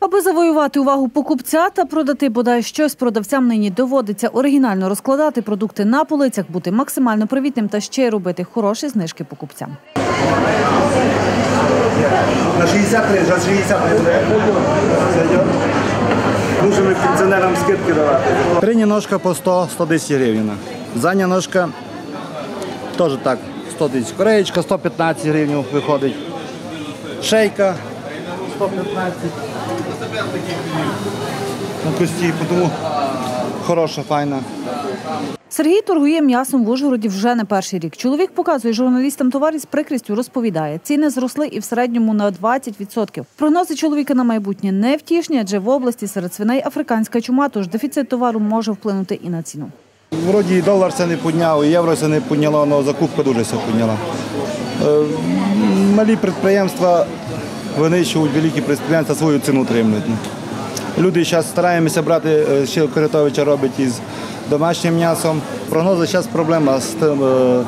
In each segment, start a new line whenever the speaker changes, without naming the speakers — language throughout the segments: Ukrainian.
Аби завоювати увагу покупця та продати бодай щось, продавцям нині доводиться оригінально розкладати продукти на полицях, бути максимально привітним та ще й робити хороші знижки покупцям.
На 63, за 63 буде. Пенсіонерам скидки давати. Передня ножка по 100, 110 гривень. Задня ножка теж так, 100 тисяч. Кореєчка 115 гривень виходить. Шейка 115. На кості, тому хороша, файна.
Сергій торгує м'ясом в Ужгороді вже не перший рік. Чоловік показує журналістам товарі з прикрістю, розповідає, ціни зросли і в середньому на 20%. Прогнози чоловіка на майбутнє не втішні, адже в області серед свиней африканська чума, тож дефіцит товару може вплинути і на ціну.
Вроді і долар це не підняв, і євро це не підняло, але закупка дуже все підняла. Е, Малі підприємства винищують великі підприємства, свою ціну тримують. ну. Люди зараз стараємося брати, е, ще Корятовича робить із домашнім м'ясом. Прогнози зараз проблема з тим, е,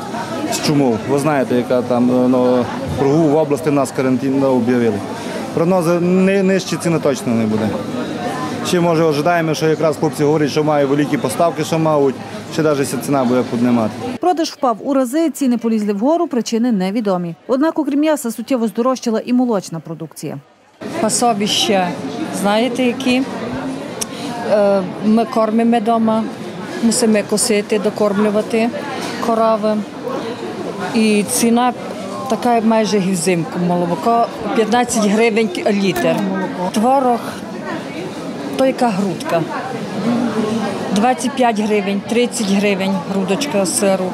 з чумою. Ви знаєте, яка там е, ну, кругу в області нас карантин ну, об'явили. Прогнози нижчі ціни точно не буде. Ще може ожидаємо, що якраз хлопці говорять, що мають великі поставки, що мають, ще навіть ціна буде піднімати.
Продаж впав у рази, ціни полізли вгору, причини невідомі. Однак, окрім м'яса, суттєво здорожчала і молочна продукція.
Пасовища, знаєте які? Е, Ми кормимо вдома, мусимо косити, докормлювати корови. І ціна така майже як взимку. Молоко 15 гривень літр. Творог то яка грудка. 25 гривень, 30 гривень грудочка сиру.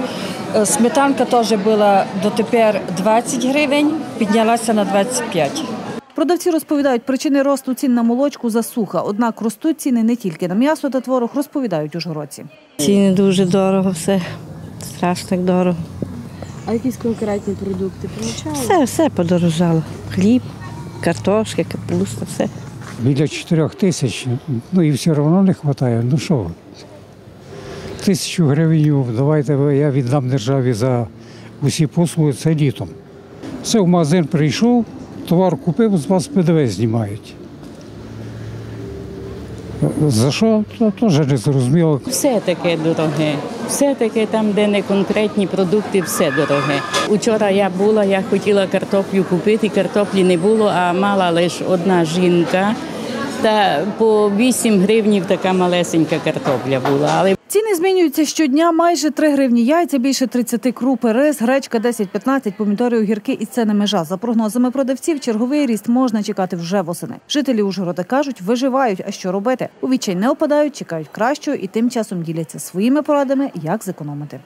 Е, Сметанка теж була дотепер 20 гривень, піднялася на 25.
Продавці розповідають, причини росту цін на молочку засуха. Однак ростуть ціни не тільки на м'ясо та творог, розповідають ужгородці.
Ціни дуже дорого, все страшно дорого.
А якісь конкретні продукти помічали?
Все, все подорожало. Хліб, картошка, капуста, все.
Біля 4 тисяч, ну і все одно не вистачає. Ну що? Тисячу гривень давайте я віддам державі за усі послуги це літом. Все в магазин прийшов, товар купив, з вас ПДВ знімають. За що? То теж не зрозуміло.
Все таке дороге. Все таке там, де не конкретні продукти, все дороге. Учора я була, я хотіла картоплю купити, картоплі не було, а мала лише одна жінка. Та по 8 гривнів така малесенька картопля була. Але
Ціни змінюються щодня. Майже 3 гривні яйця, більше 30 крупи, рис, гречка 10-15, помідори, огірки і це не межа. За прогнозами продавців, черговий ріст можна чекати вже восени. Жителі Ужгорода кажуть, виживають, а що робити? У відчай не опадають, чекають кращого і тим часом діляться своїми порадами, як зекономити.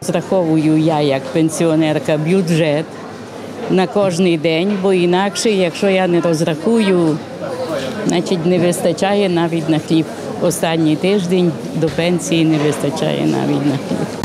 зраховую я як пенсіонерка бюджет на кожний день, бо інакше, якщо я не розрахую, значить не вистачає навіть на хліб. Останній тиждень до пенсії не вистачає навіть на хліб.